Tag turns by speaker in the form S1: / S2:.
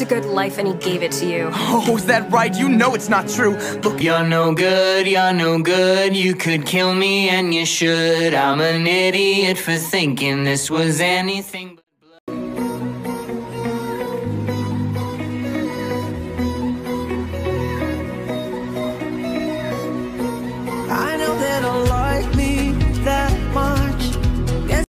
S1: a good life and he gave it to you.
S2: Oh, is that right? You know it's not true. Look,
S3: You're no good, you're no good. You could kill me and you should. I'm an idiot for thinking this was anything. but-